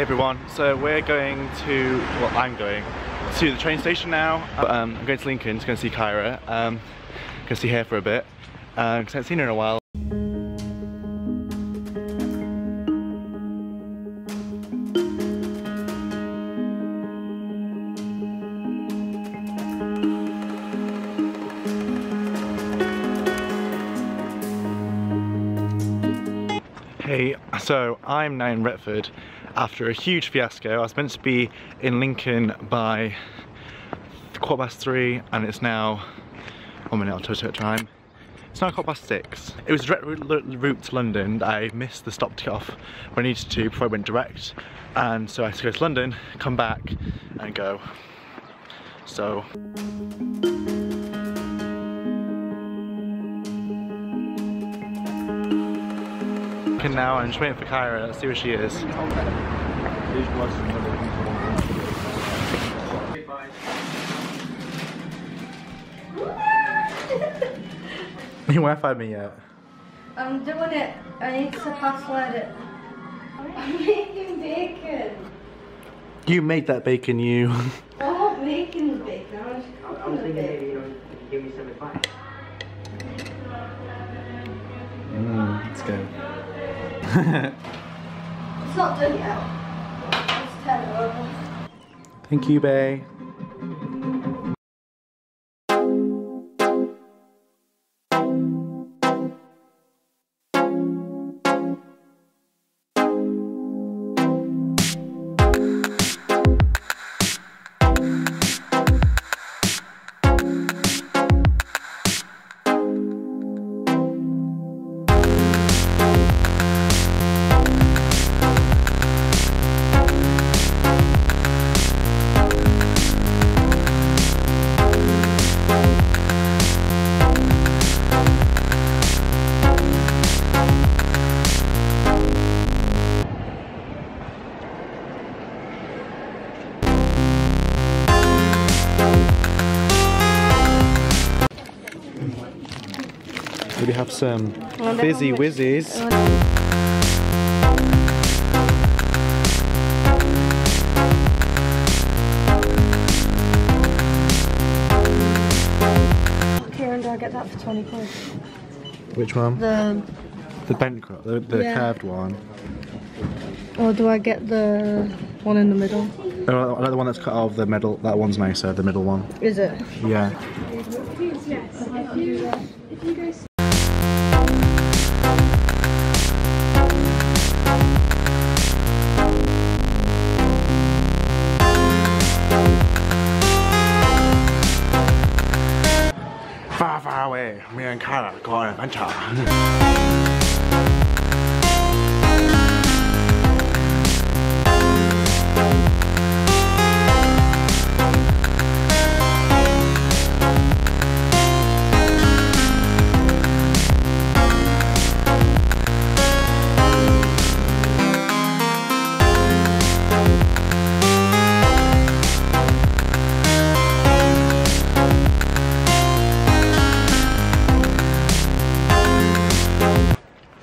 everyone, so we're going to, well I'm going to the train station now. Um, I'm going to Lincoln to go and see Kyra, um, going to see her for a bit, because um, I haven't seen her in a while. Hey, so I'm now in Retford after a huge fiasco. I was meant to be in Lincoln by quarter past three and it's now, one minute, tell you time. It's now quarter past six. It was a direct route to London. I missed the stop to get off where I needed to before I went direct. And so I had to go to London, come back and go. So. Now. I'm just waiting for Kyra. Let's see where she is. you Wi-Fi me yet? I'm doing it. I need to password it. I'm making bacon. You made that bacon, you. I'm not making the bacon. I'm just cooking I was thinking maybe you know, give me some advice. Mmm, let's go. It's not done yet. It's 10 over. Thank you, Bay. Maybe have some fizzy whizzies. Kieran, do I get that for 20 quid? Which one? The... Um, the bent, the, the yeah. curved one. Or do I get the one in the middle? Oh, I like the one that's cut out of the middle. That one's nicer, the middle one. Is it? Yeah. And Kyra go on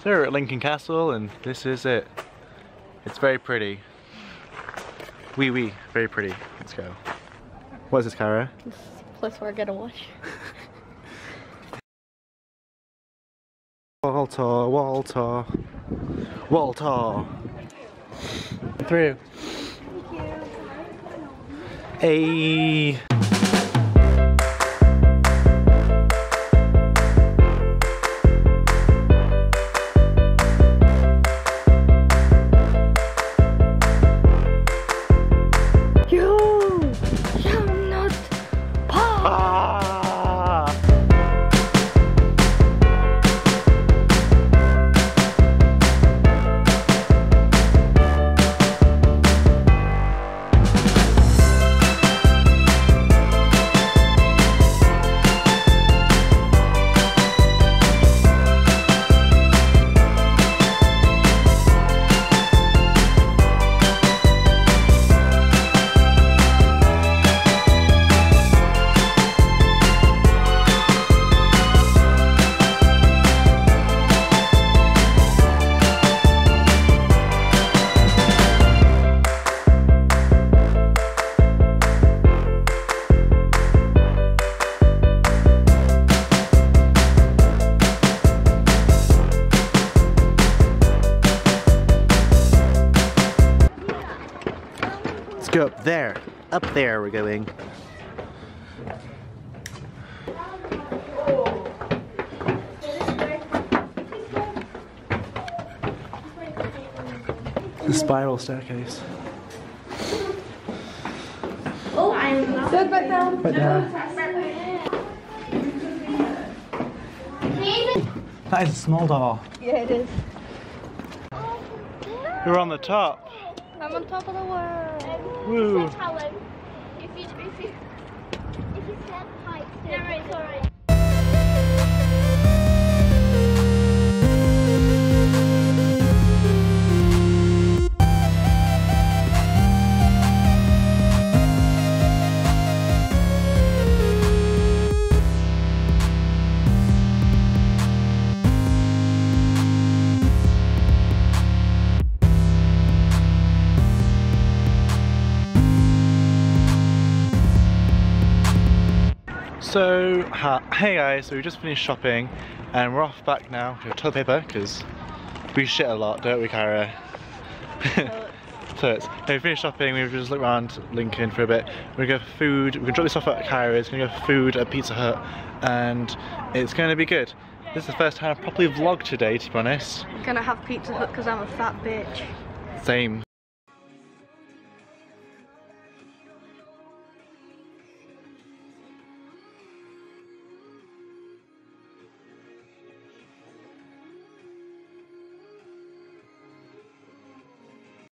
So we're at Lincoln Castle and this is it. It's very pretty. Wee wee, very pretty. Let's go. What is this, Kyra? This is the place where I get a wash. Walter, Walter, Walter. Through. Hey. Go up there. Up there we're going. The spiral staircase. Oh, I'm Go back down. Right there. That is a small door. Yeah, it is. We're on the top. I'm on top of the world. Woo. Tell him um, if you if you if you said heights. Yeah, right, it's alright. So, hey guys, so we just finished shopping and we're off back now to toilet paper because we shit a lot, don't we, Kyra? Toilets. No, we finished shopping, we've just looked around Lincoln for a bit. We're gonna go for food, we're gonna drop this off at we're gonna go for food at Pizza Hut and it's gonna be good. This is the first time I've properly vlogged today, to be honest. gonna have Pizza Hut because I'm a fat bitch. Same.